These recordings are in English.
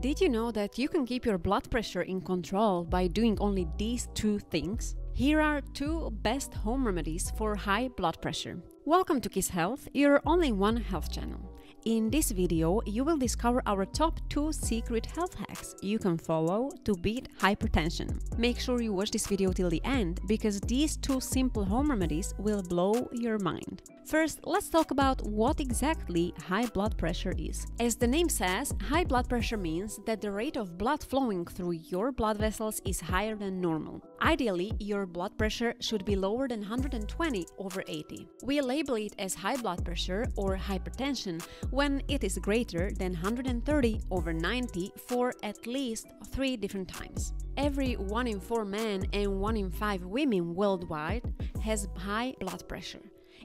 Did you know that you can keep your blood pressure in control by doing only these two things? Here are two best home remedies for high blood pressure. Welcome to Kiz Health, your only one health channel. In this video, you will discover our top 2 secret health hacks you can follow to beat hypertension. Make sure you watch this video till the end because these two simple home remedies will blow your mind. First, let's talk about what exactly high blood pressure is. As the name says, high blood pressure means that the rate of blood flowing through your blood vessels is higher than normal. Ideally, your blood pressure should be lower than 120 over 80. We label it as high blood pressure or hypertension when it is greater than 130 over 90 for at least three different times. Every 1 in 4 men and 1 in 5 women worldwide has high blood pressure.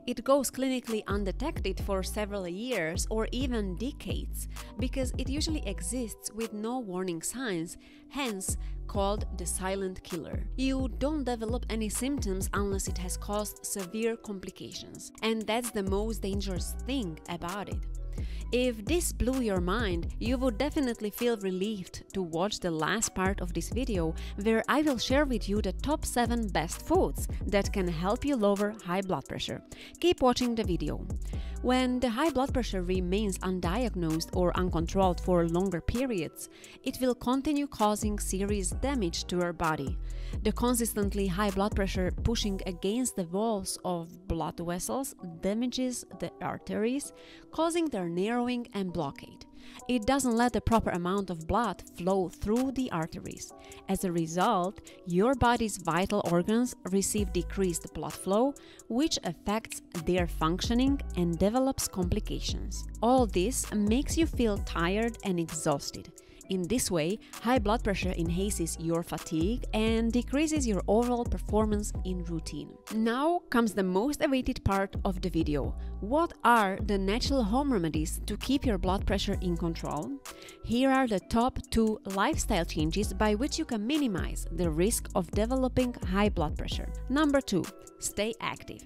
It goes clinically undetected for several years or even decades because it usually exists with no warning signs, hence called the silent killer. You don't develop any symptoms unless it has caused severe complications, and that's the most dangerous thing about it. If this blew your mind, you would definitely feel relieved to watch the last part of this video where I will share with you the top 7 best foods that can help you lower high blood pressure. Keep watching the video. When the high blood pressure remains undiagnosed or uncontrolled for longer periods, it will continue causing serious damage to our body. The consistently high blood pressure pushing against the walls of blood vessels damages the arteries, causing their narrowing and blockade. It doesn't let the proper amount of blood flow through the arteries. As a result, your body's vital organs receive decreased blood flow, which affects their functioning and develops complications. All this makes you feel tired and exhausted. In this way, high blood pressure enhances your fatigue and decreases your overall performance in routine. Now comes the most awaited part of the video. What are the natural home remedies to keep your blood pressure in control? Here are the top two lifestyle changes by which you can minimize the risk of developing high blood pressure. Number two, stay active.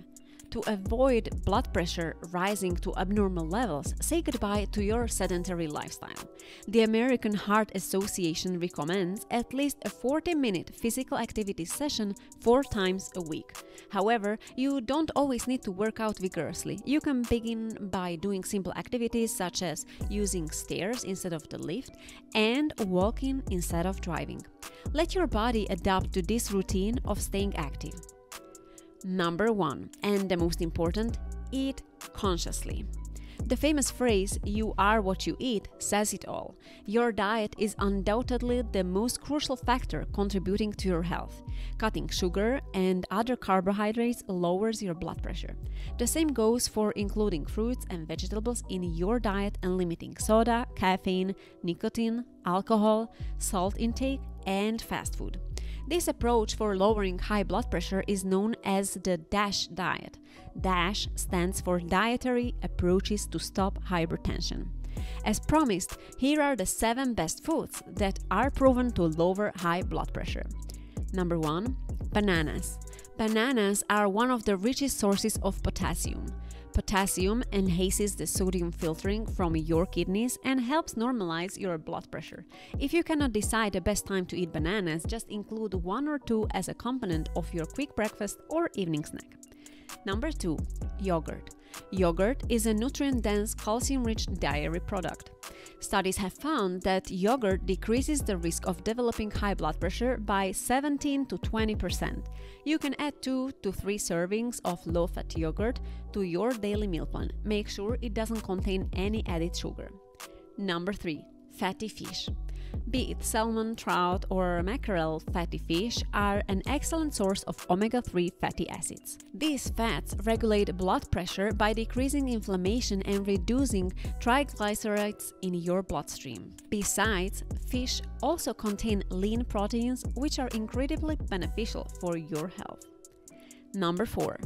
To avoid blood pressure rising to abnormal levels, say goodbye to your sedentary lifestyle. The American Heart Association recommends at least a 40 minute physical activity session four times a week. However, you don't always need to work out vigorously. You can begin by doing simple activities such as using stairs instead of the lift and walking instead of driving. Let your body adapt to this routine of staying active. Number one, and the most important, eat consciously. The famous phrase, you are what you eat, says it all. Your diet is undoubtedly the most crucial factor contributing to your health. Cutting sugar and other carbohydrates lowers your blood pressure. The same goes for including fruits and vegetables in your diet and limiting soda, caffeine, nicotine, alcohol, salt intake, and fast food. This approach for lowering high blood pressure is known as the DASH diet. DASH stands for Dietary Approaches to Stop Hypertension. As promised, here are the 7 best foods that are proven to lower high blood pressure. Number 1 Bananas. Bananas are one of the richest sources of potassium. Potassium enhances the sodium filtering from your kidneys and helps normalize your blood pressure. If you cannot decide the best time to eat bananas, just include one or two as a component of your quick breakfast or evening snack. Number 2. Yogurt. Yogurt is a nutrient dense, calcium rich dairy product. Studies have found that yogurt decreases the risk of developing high blood pressure by 17 to 20%. You can add 2 to 3 servings of low fat yogurt to your daily meal plan. Make sure it doesn't contain any added sugar. Number 3. Fatty fish be it salmon, trout, or mackerel fatty fish, are an excellent source of omega 3 fatty acids. These fats regulate blood pressure by decreasing inflammation and reducing triglycerides in your bloodstream. Besides, fish also contain lean proteins, which are incredibly beneficial for your health. Number 4.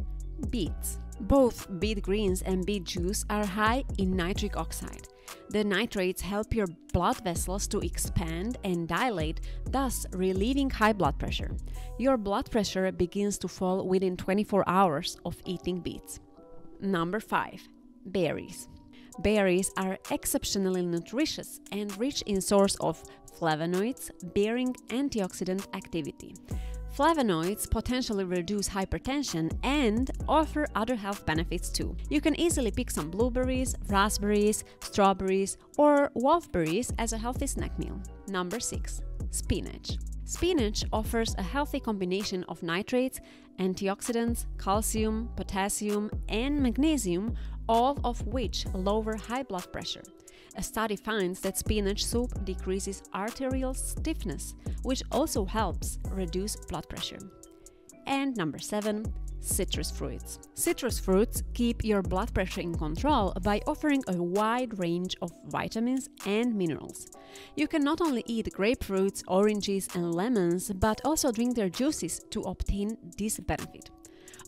Beets. Both beet greens and beet juice are high in nitric oxide. The nitrates help your blood vessels to expand and dilate, thus relieving high blood pressure. Your blood pressure begins to fall within 24 hours of eating beets. Number 5. Berries. Berries are exceptionally nutritious and rich in source of flavonoids bearing antioxidant activity. Flavonoids potentially reduce hypertension and offer other health benefits too. You can easily pick some blueberries, raspberries, strawberries, or wolfberries as a healthy snack meal. Number 6. Spinach. Spinach offers a healthy combination of nitrates, antioxidants, calcium, potassium, and magnesium, all of which lower high blood pressure. A study finds that spinach soup decreases arterial stiffness, which also helps reduce blood pressure. And number 7, citrus fruits. Citrus fruits keep your blood pressure in control by offering a wide range of vitamins and minerals. You can not only eat grapefruits, oranges, and lemons, but also drink their juices to obtain this benefit.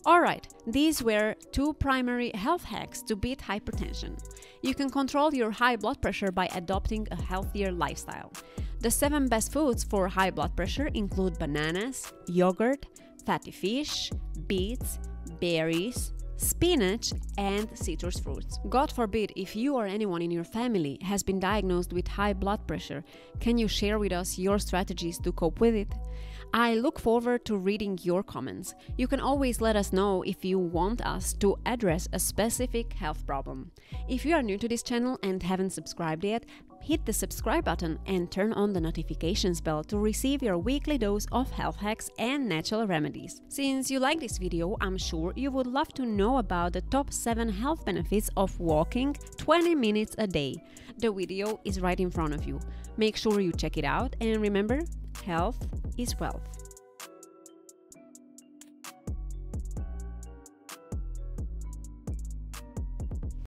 Alright, these were two primary health hacks to beat hypertension. You can control your high blood pressure by adopting a healthier lifestyle. The seven best foods for high blood pressure include bananas, yogurt, fatty fish, beets, berries, spinach, and citrus fruits. God forbid if you or anyone in your family has been diagnosed with high blood pressure, can you share with us your strategies to cope with it? I look forward to reading your comments. You can always let us know if you want us to address a specific health problem. If you are new to this channel and haven't subscribed yet, hit the subscribe button and turn on the notifications bell to receive your weekly dose of health hacks and natural remedies. Since you like this video, I'm sure you would love to know about the top 7 health benefits of walking 20 minutes a day. The video is right in front of you. Make sure you check it out and remember, health is wealth.